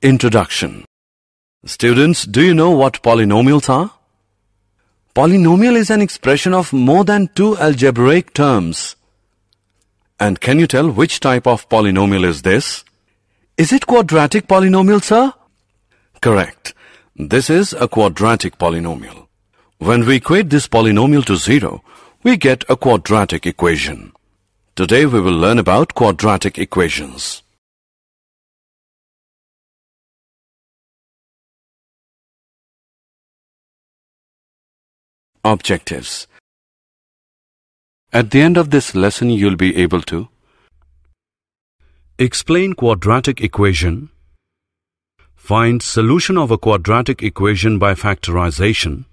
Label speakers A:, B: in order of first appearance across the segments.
A: Introduction Students, do you know what polynomials are? Polynomial is an expression of more than two algebraic terms. And can you tell which type of polynomial is this? Is it quadratic polynomial, sir? Correct. This is a quadratic polynomial. When we equate this polynomial to zero, we get a quadratic equation. Today we will learn about quadratic equations. Objectives. At the end of this lesson, you'll be able to Explain quadratic equation Find solution of a quadratic equation by factorization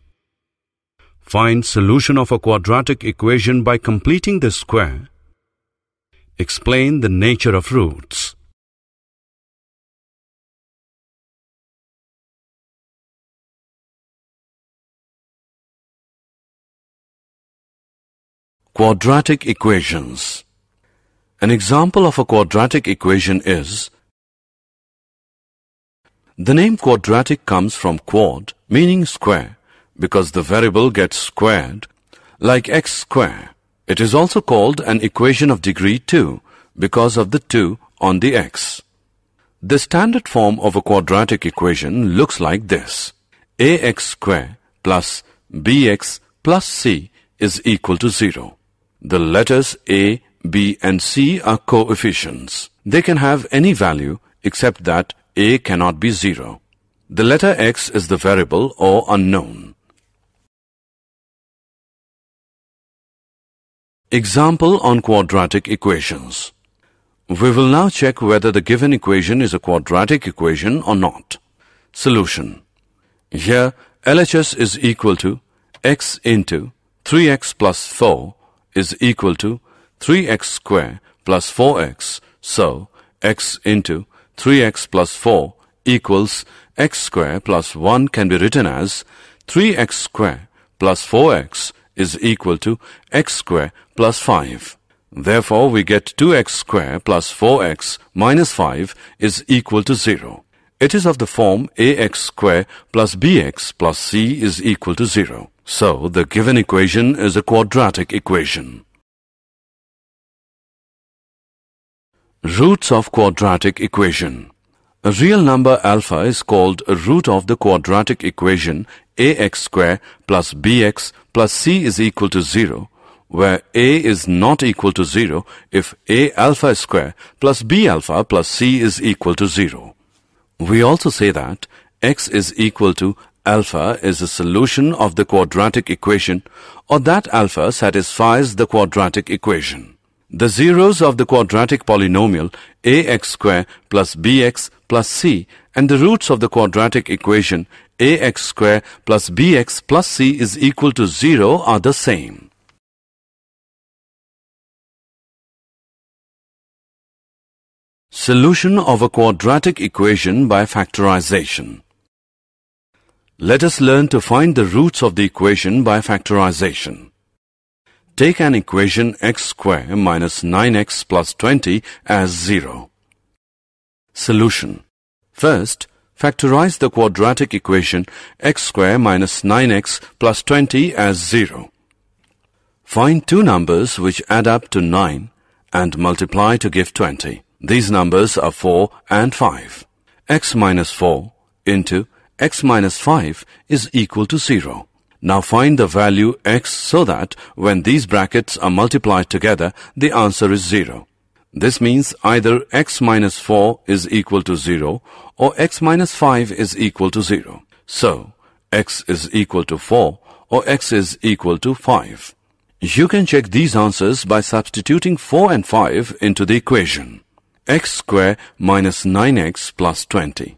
A: Find solution of a quadratic equation by completing the square Explain the nature of roots Quadratic equations. An example of a quadratic equation is The name quadratic comes from quad, meaning square, because the variable gets squared, like x square. It is also called an equation of degree 2 because of the 2 on the x. The standard form of a quadratic equation looks like this. ax square plus bx plus c is equal to 0. The letters A, B and C are coefficients. They can have any value except that A cannot be 0. The letter x is the variable or unknown. Example on quadratic equations. We will now check whether the given equation is a quadratic equation or not. Solution. Here LHS is equal to x into 3x plus 4 is equal to 3x square plus 4x. So, x into 3x plus 4 equals x square plus 1 can be written as 3x square plus 4x is equal to x square plus 5. Therefore, we get 2x square plus 4x minus 5 is equal to 0. It is of the form ax square plus bx plus c is equal to 0. So, the given equation is a quadratic equation. Roots of quadratic equation. A real number alpha is called a root of the quadratic equation ax square plus bx plus c is equal to 0, where a is not equal to 0 if a alpha square plus b alpha plus c is equal to 0. We also say that x is equal to alpha is a solution of the quadratic equation or that alpha satisfies the quadratic equation. The zeros of the quadratic polynomial ax square plus bx plus c and the roots of the quadratic equation ax square plus bx plus c is equal to 0 are the same. Solution of a quadratic equation by factorization. Let us learn to find the roots of the equation by factorization. Take an equation x square minus 9x plus 20 as 0. Solution. First, factorize the quadratic equation x square minus 9x plus 20 as 0. Find two numbers which add up to 9 and multiply to give 20. These numbers are 4 and 5. x minus 4 into x minus 5 is equal to 0. Now find the value x so that when these brackets are multiplied together, the answer is 0. This means either x minus 4 is equal to 0 or x minus 5 is equal to 0. So, x is equal to 4 or x is equal to 5. You can check these answers by substituting 4 and 5 into the equation. x square minus 9x plus 20.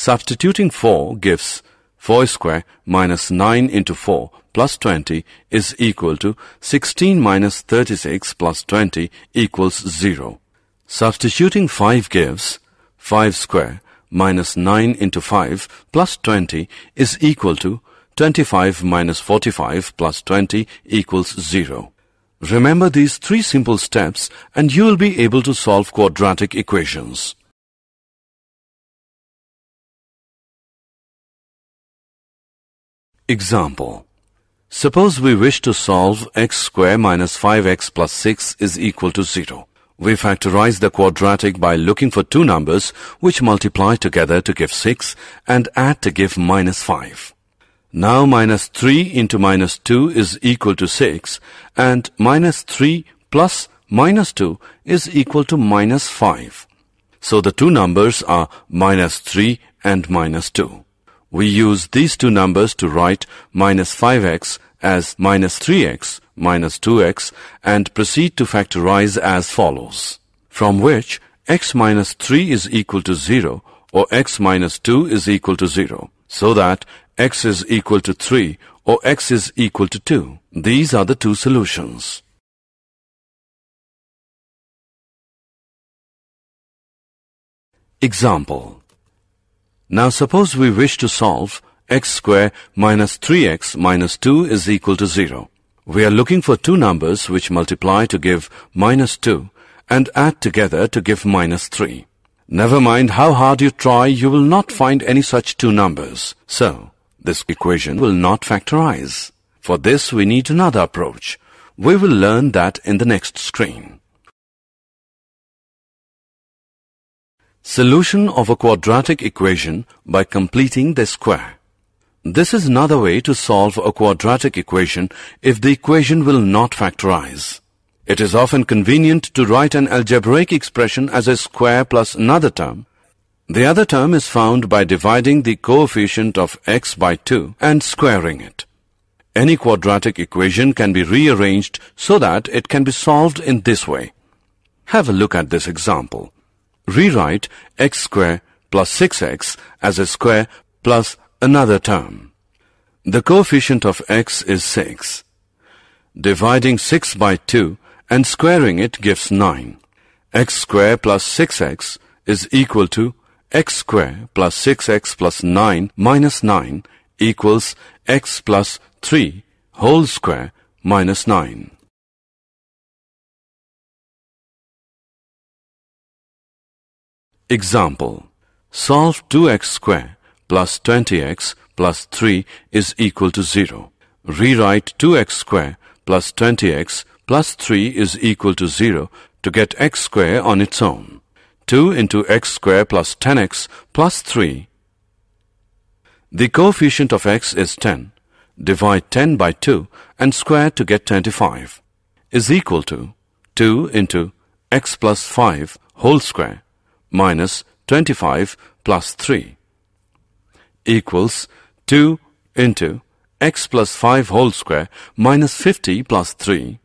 A: Substituting 4 gives 4 square minus 9 into 4 plus 20 is equal to 16 minus 36 plus 20 equals 0. Substituting 5 gives 5 square minus 9 into 5 plus 20 is equal to 25 minus 45 plus 20 equals 0. Remember these three simple steps and you will be able to solve quadratic equations. Example. Suppose we wish to solve x square minus 5x plus 6 is equal to 0. We factorize the quadratic by looking for two numbers which multiply together to give 6 and add to give minus 5. Now minus 3 into minus 2 is equal to 6 and minus 3 plus minus 2 is equal to minus 5. So the two numbers are minus 3 and minus 2. We use these two numbers to write minus 5x as minus 3x minus 2x and proceed to factorize as follows. From which x minus 3 is equal to 0 or x minus 2 is equal to 0 so that x is equal to 3 or x is equal to 2. These are the two solutions. Example now suppose we wish to solve x square minus 3x minus 2 is equal to 0. We are looking for two numbers which multiply to give minus 2 and add together to give minus 3. Never mind how hard you try, you will not find any such two numbers. So, this equation will not factorize. For this, we need another approach. We will learn that in the next screen. Solution of a quadratic equation by completing the square. This is another way to solve a quadratic equation if the equation will not factorize. It is often convenient to write an algebraic expression as a square plus another term. The other term is found by dividing the coefficient of x by 2 and squaring it. Any quadratic equation can be rearranged so that it can be solved in this way. Have a look at this example rewrite x square plus 6x as a square plus another term. The coefficient of x is 6. Dividing 6 by 2 and squaring it gives 9. x square plus 6x is equal to x square plus 6x plus 9 minus 9 equals x plus 3 whole square minus 9. Example. Solve 2x square plus 20x plus 3 is equal to 0. Rewrite 2x square plus 20x plus 3 is equal to 0 to get x square on its own. 2 into x square plus 10x plus 3. The coefficient of x is 10. Divide 10 by 2 and square to get 25 is equal to 2 into x plus 5 whole square minus 25 plus 3 equals 2 into x plus 5 whole square minus 50 plus 3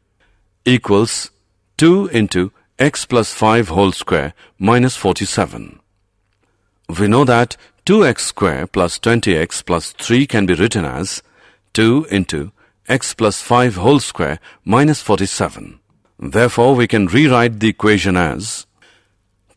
A: equals 2 into x plus 5 whole square minus 47. We know that 2x square plus 20x plus 3 can be written as 2 into x plus 5 whole square minus 47. Therefore, we can rewrite the equation as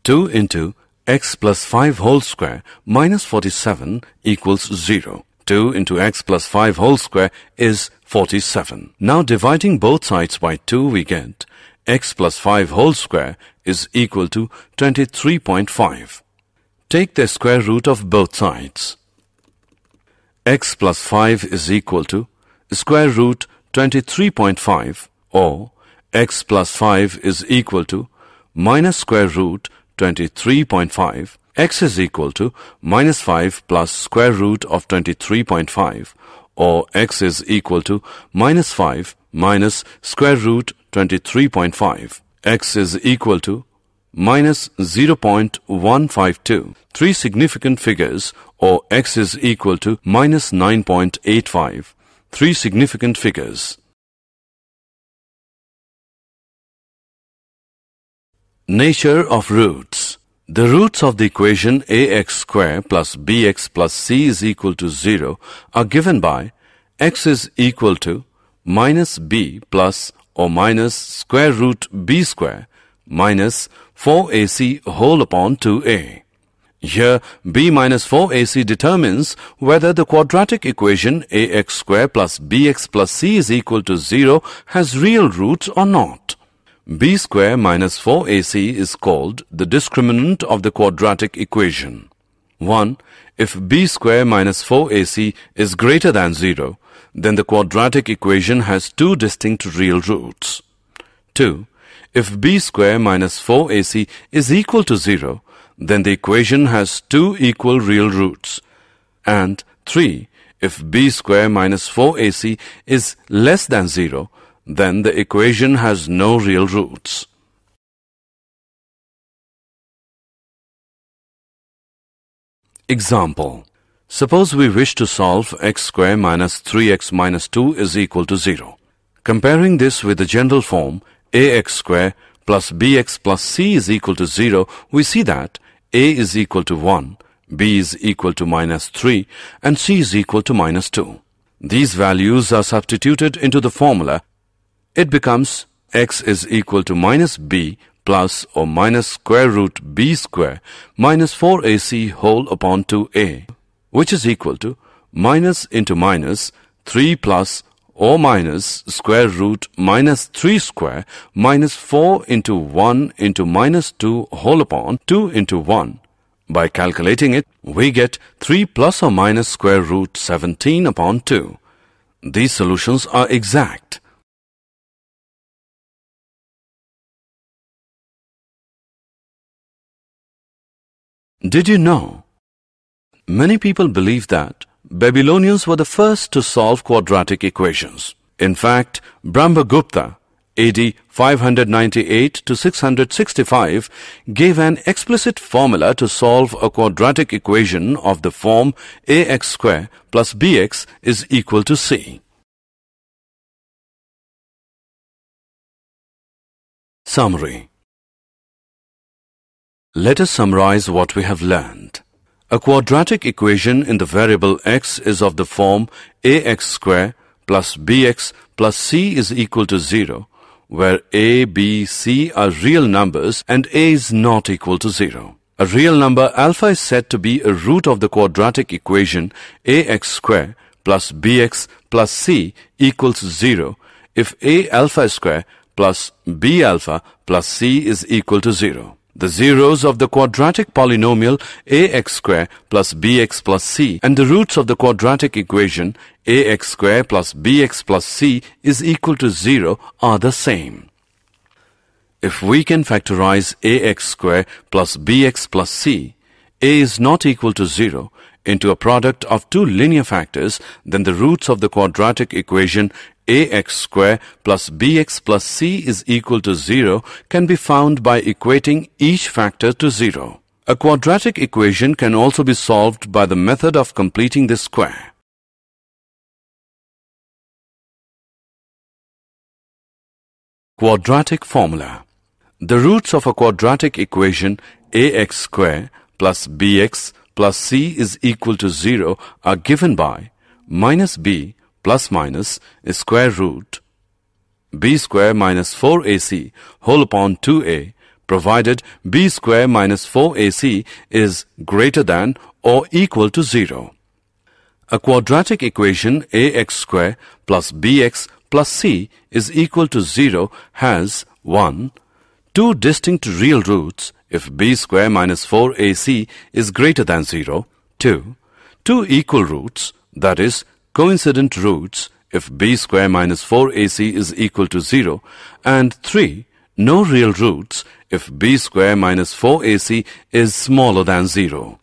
A: 2 into x plus 5 whole square minus 47 equals 0. 2 into x plus 5 whole square is 47. Now dividing both sides by 2 we get x plus 5 whole square is equal to 23.5. Take the square root of both sides. x plus 5 is equal to square root 23.5 or x plus 5 is equal to minus square root 23.5, x is equal to minus 5 plus square root of 23.5 or x is equal to minus 5 minus square root 23.5. x is equal to minus 0.152. Three significant figures or x is equal to minus 9.85. Three significant figures. Nature of roots. The roots of the equation ax square plus bx plus c is equal to 0 are given by x is equal to minus b plus or minus square root b square minus 4ac whole upon 2a. Here, b minus 4ac determines whether the quadratic equation ax square plus bx plus c is equal to 0 has real roots or not b square minus 4ac is called the discriminant of the quadratic equation. 1. If b square minus 4ac is greater than 0, then the quadratic equation has two distinct real roots. 2. If b square minus 4ac is equal to 0, then the equation has two equal real roots. And 3. If b square minus 4ac is less than 0, then the equation has no real roots. Example. Suppose we wish to solve x square minus 3x minus 2 is equal to 0. Comparing this with the general form ax square plus bx plus c is equal to 0, we see that a is equal to 1, b is equal to minus 3, and c is equal to minus 2. These values are substituted into the formula. It becomes x is equal to minus b plus or minus square root b square minus 4ac whole upon 2a, which is equal to minus into minus 3 plus or minus square root minus 3 square minus 4 into 1 into minus 2 whole upon 2 into 1. By calculating it, we get 3 plus or minus square root 17 upon 2. These solutions are exact. Did you know? Many people believe that Babylonians were the first to solve quadratic equations. In fact, Brahmagupta, AD 598 to 665, gave an explicit formula to solve a quadratic equation of the form ax square plus bx is equal to c. Summary Let us summarize what we have learned. A quadratic equation in the variable x is of the form ax square plus bx plus c is equal to 0, where a, b, c are real numbers and a is not equal to 0. A real number alpha is said to be a root of the quadratic equation ax square plus bx plus c equals 0 if a alpha square plus b alpha plus c is equal to 0. The zeros of the quadratic polynomial ax square plus bx plus c and the roots of the quadratic equation ax square plus bx plus c is equal to 0 are the same. If we can factorize ax square plus bx plus c, a is not equal to 0 into a product of two linear factors, then the roots of the quadratic equation ax square plus bx plus c is equal to 0 can be found by equating each factor to 0. A quadratic equation can also be solved by the method of completing the square. Quadratic formula The roots of a quadratic equation ax square plus bx plus c is equal to 0 are given by minus b plus minus square root b square minus 4ac whole upon 2a provided b square minus 4ac is greater than or equal to 0. A quadratic equation ax square plus bx plus c is equal to 0 has 1. Two distinct real roots if b square minus 4ac is greater than 0. 2. Two equal roots that is coincident roots if b square minus 4ac is equal to 0 and 3. No real roots if b square minus 4ac is smaller than 0.